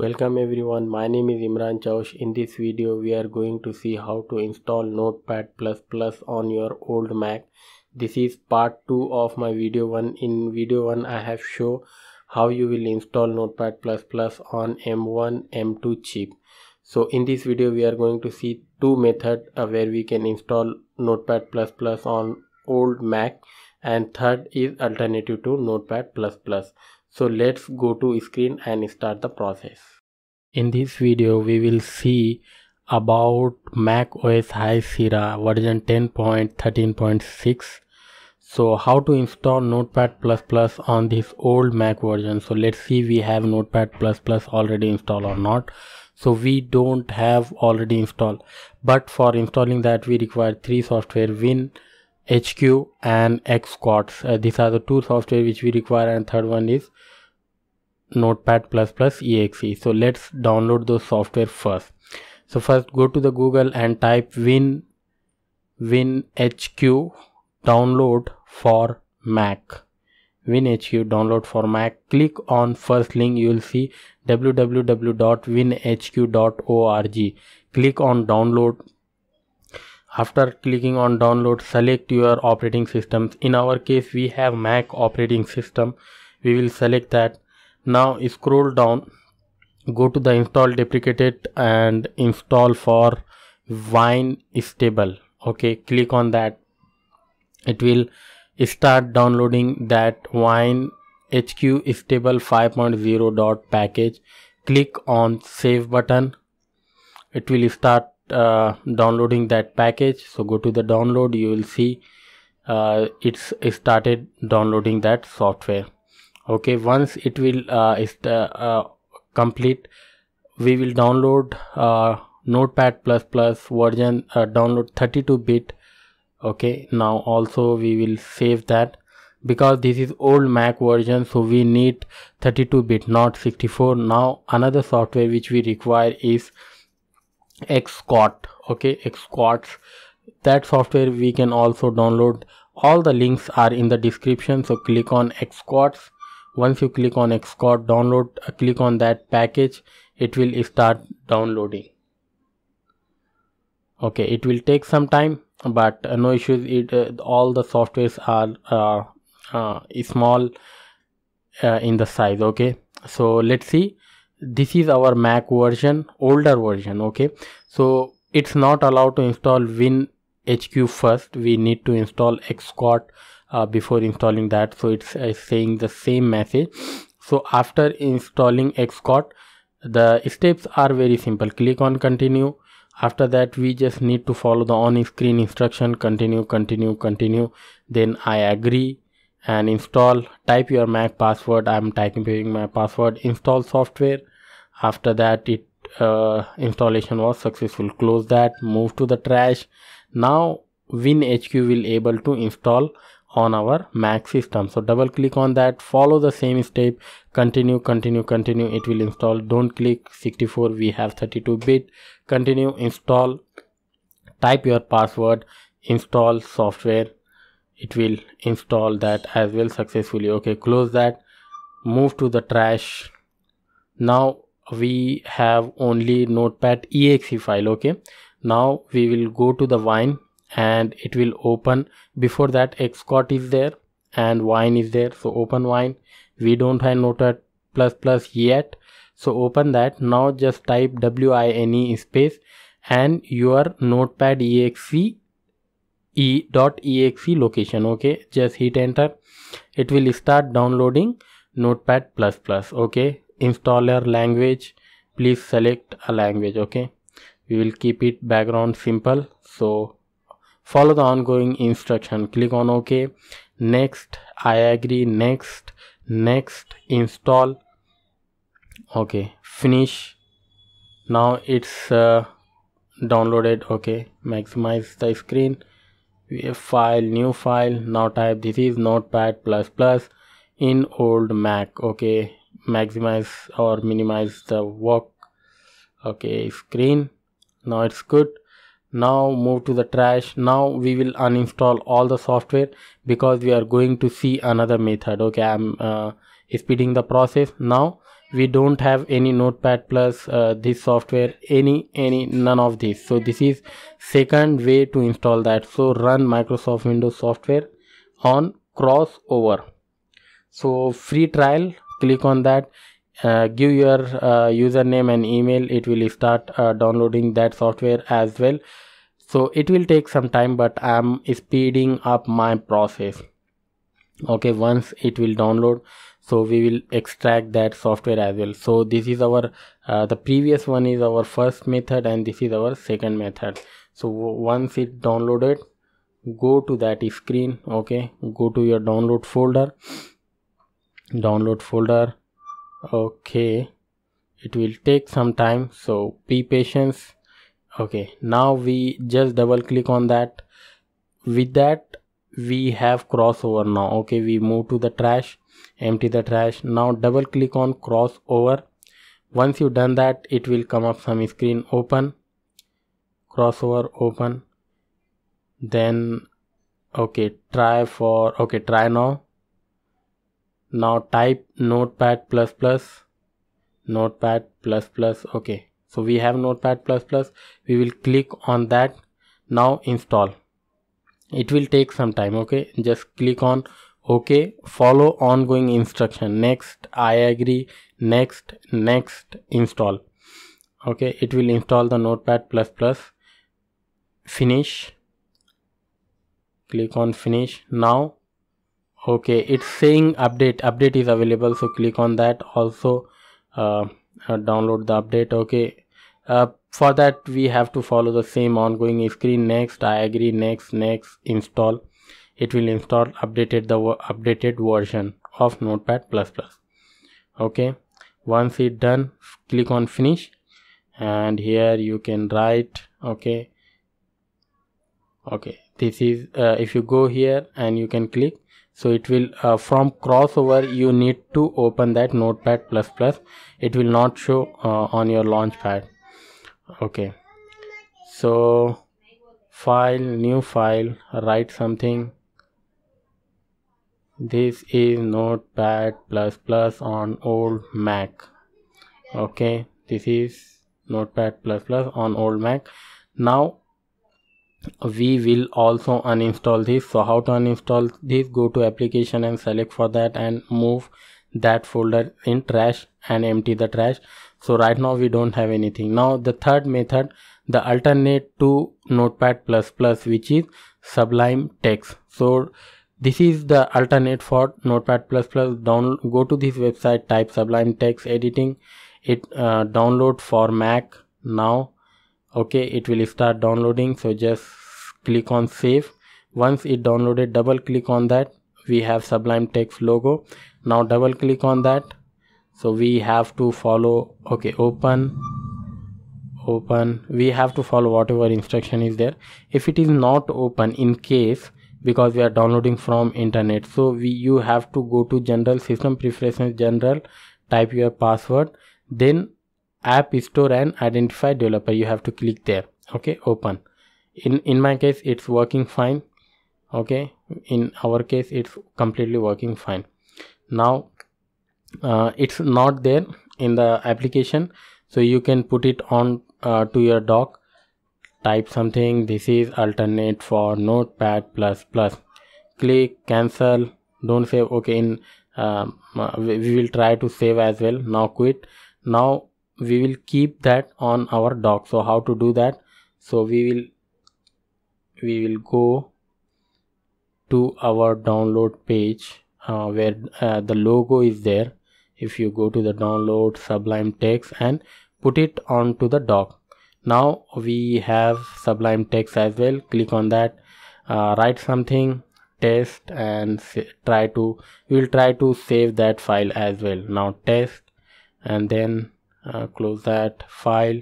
Welcome everyone, my name is Imran Chaush. In this video we are going to see how to install Notepad++ on your old Mac. This is part 2 of my video 1. In video 1 I have shown how you will install Notepad++ on M1, M2 chip. So in this video we are going to see two method uh, where we can install Notepad++ on old Mac and third is alternative to Notepad++ so let's go to screen and start the process. In this video we will see about mac os high sierra version 10.13.6 so how to install notepad on this old mac version? So let's see we have notepad already installed or not. So we don't have already installed. But for installing that we require three software win hq and xquartz uh, these are the two software which we require and third one is notepad plus exe so let's download those software first. So first go to the google and type win win hq download for mac. Winhq download for mac. Click on first link you will see www.winhq.org click on download after clicking on download select your operating systems. In our case we have mac operating system. We will select that. Now scroll down. Go to the install deprecated and install for wine stable. Okay click on that. It will start downloading that wine hq stable 5.0 dot package. Click on save button. It will start uh, downloading that package. So go to the download. You will see uh, it's started downloading that software. Okay once it will uh, is the, uh, complete we will download uh, notepad plus plus version uh, download 32 bit. Okay now also we will save that. Because this is old mac version so we need 32 bit not 64 now another software which we require is xquart okay xquartz that software we can also download. All the links are in the description so click on xquartz once you click on xquartz download uh, click on that package. It will start downloading. Okay it will take some time but uh, no issues. It uh, all the softwares are uh, uh small uh, in the size okay? So let's see this is our mac version older version okay? So it's not allowed to install win hq first. We need to install xquartz uh, before installing that. So it's uh, saying the same message. So after installing xquartz the steps are very simple. Click on continue. After that we just need to follow the on screen instruction. Continue continue continue. Then i agree and install type your mac password. I'm typing my password. Install software. After that it uh, installation was successful. Close that. Move to the trash. Now winhq will able to install on our mac system. So double click on that. Follow the same step. Continue continue continue. It will install. Don't click. 64 we have 32 bit. Continue. Install. Type your password. Install software it will install that as well successfully. Okay close that. Move to the trash. Now we have only notepad exe file okay? Now we will go to the wine and it will open. Before that xquartz is there and wine is there. So open wine we don't have notepad plus plus yet. So open that. Now just type wine space and your notepad exe e dot exe location okay? Just hit enter. It will start downloading notepad plus plus okay? Installer language. Please select a language okay? We will keep it background simple. So follow the ongoing instruction. Click on ok. Next i agree. Next next install. Okay finish. Now it's uh, downloaded okay? Maximize the screen file new file now type this is notepad plus plus in old mac okay? Maximize or minimize the work okay screen. Now it's good. Now move to the trash. Now we will uninstall all the software because we are going to see another method okay? I'm uh, speeding the process. Now we don't have any notepad plus uh, this software any any none of this. So this is second way to install that. So run microsoft windows software on crossover. So free trial click on that. Uh, give your uh, username and email. It will start uh, downloading that software as well. So it will take some time but i'm speeding up my process. Okay once it will download so we will extract that software as well. So this is our uh, the previous one is our first method and this is our second method. So once it downloaded go to that screen okay? Go to your download folder. Download folder okay? It will take some time so be patient okay? Now we just double click on that. With that we have crossover now okay? We move to the trash empty the trash. Now double click on crossover once you've done that it will come up some screen open. Crossover open. Then okay try for okay try now. Now type notepad plus plus. Notepad plus plus okay. So we have notepad plus plus. We will click on that. Now install. It will take some time okay? Just click on okay follow ongoing instruction. Next i agree. Next next install. Okay it will install the notepad plus plus. Finish. Click on finish. Now okay it's saying update. Update is available so click on that. Also uh, uh, download the update. Okay uh, for that we have to follow the same ongoing screen. Next i agree. Next next install it will install updated the updated version of notepad okay once it done click on finish and here you can write okay. Okay this is uh, if you go here and you can click so it will uh, from crossover you need to open that notepad it will not show uh, on your launchpad okay so file new file write something this is notepad plus plus on old mac. Okay this is notepad plus plus on old mac. Now we will also uninstall this. So how to uninstall this? Go to application and select for that and move that folder in trash and empty the trash. So right now we don't have anything. Now the third method the alternate to notepad plus plus which is sublime text. So this is the alternate for notepad. Plus plus down go to this website type sublime text editing. It uh, download for mac now. Okay it will start downloading so just click on save. Once it downloaded double click on that. We have sublime text logo. Now double click on that. So we have to follow okay open open. We have to follow whatever instruction is there. If it is not open in case because we are downloading from internet. So we you have to go to general system preferences general type your password then app store and identify developer. You have to click there. Okay open. In in my case it's working fine. Okay in our case it's completely working fine. Now uh, it's not there in the application. So you can put it on uh, to your dock type something. This is alternate for notepad plus plus. Click cancel. Don't save. Okay in um, uh, we will try to save as well. Now quit. Now we will keep that on our dock so how to do that? So we will we will go to our download page uh, where uh, the logo is there. If you go to the download sublime text and put it onto the dock now we have sublime text as well. Click on that. Uh, write something test and try to we will try to save that file as well. Now test and then uh, close that file.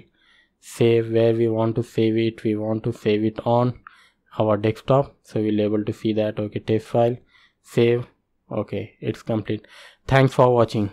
Save where we want to save it. We want to save it on our desktop so we'll able to see that. Okay test file. Save. Okay it's complete. Thanks for watching